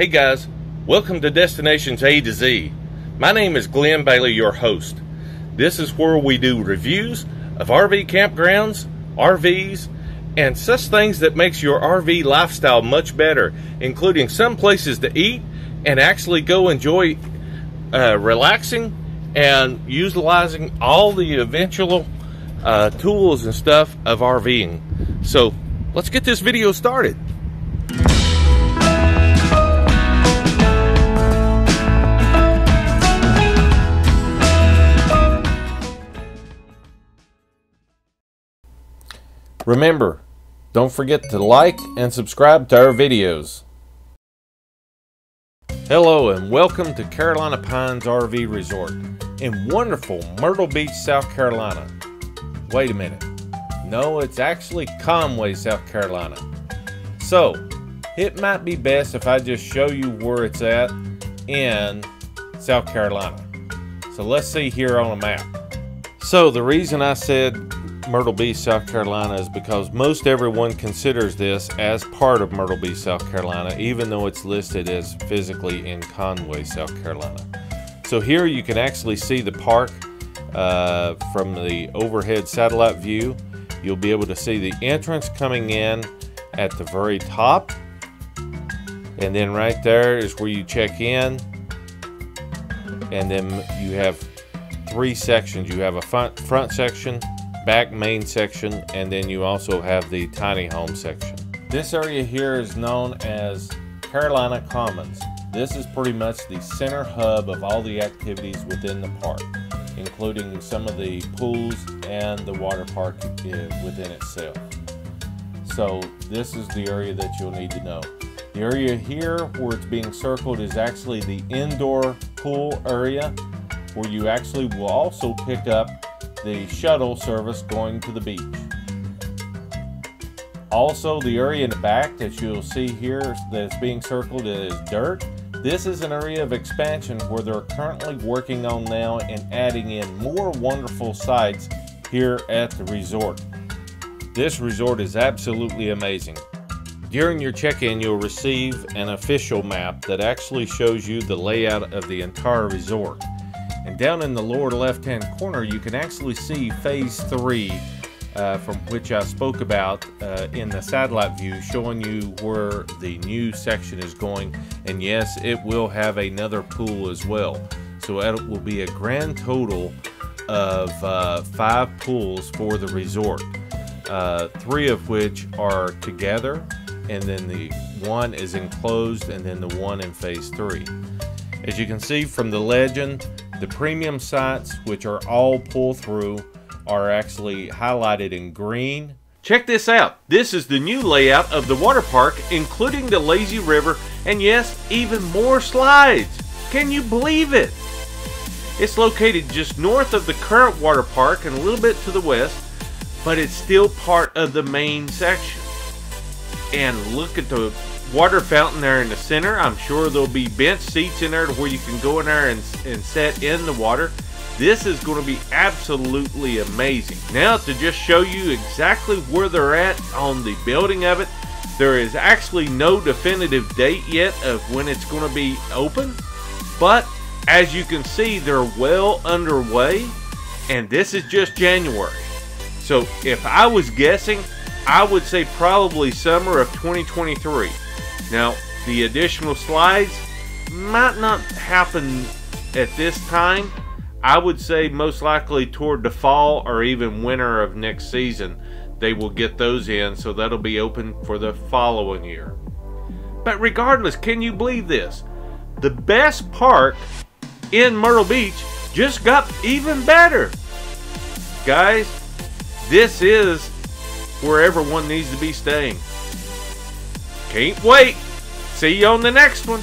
Hey guys, welcome to Destinations A to Z. My name is Glenn Bailey, your host. This is where we do reviews of RV campgrounds, RVs, and such things that makes your RV lifestyle much better, including some places to eat and actually go enjoy uh, relaxing and utilizing all the eventual uh, tools and stuff of RVing. So let's get this video started. Remember, don't forget to like and subscribe to our videos. Hello and welcome to Carolina Pines RV Resort in wonderful Myrtle Beach, South Carolina. Wait a minute. No, it's actually Conway, South Carolina. So, it might be best if I just show you where it's at in South Carolina. So let's see here on a map. So the reason I said Myrtle Beach, South Carolina is because most everyone considers this as part of Myrtle Beach, South Carolina, even though it's listed as physically in Conway, South Carolina. So here you can actually see the park uh, from the overhead satellite view. You'll be able to see the entrance coming in at the very top. And then right there is where you check in. And then you have three sections. You have a front, front section, back main section, and then you also have the tiny home section. This area here is known as Carolina Commons. This is pretty much the center hub of all the activities within the park, including some of the pools and the water park uh, within itself. So this is the area that you'll need to know. The area here where it's being circled is actually the indoor pool area where you actually will also pick up the shuttle service going to the beach. Also, the area in the back that you'll see here that's being circled is dirt. This is an area of expansion where they're currently working on now and adding in more wonderful sites here at the resort. This resort is absolutely amazing. During your check-in, you'll receive an official map that actually shows you the layout of the entire resort. And down in the lower left-hand corner, you can actually see phase three, uh, from which I spoke about uh, in the satellite view, showing you where the new section is going. And yes, it will have another pool as well. So it will be a grand total of uh, five pools for the resort, uh, three of which are together, and then the one is enclosed, and then the one in phase three. As you can see from the legend, the premium sites, which are all pull through, are actually highlighted in green. Check this out. This is the new layout of the water park, including the lazy river, and yes, even more slides. Can you believe it? It's located just north of the current water park and a little bit to the west, but it's still part of the main section. And look at the water fountain there in the center. I'm sure there'll be bench seats in there to where you can go in there and, and set in the water. This is going to be absolutely amazing. Now to just show you exactly where they're at on the building of it, there is actually no definitive date yet of when it's going to be open, but as you can see, they're well underway, and this is just January. So if I was guessing, I would say probably summer of 2023. Now, the additional slides might not happen at this time. I would say most likely toward the fall or even winter of next season, they will get those in, so that'll be open for the following year. But regardless, can you believe this? The best park in Myrtle Beach just got even better. Guys, this is where everyone needs to be staying. Can't wait. See you on the next one.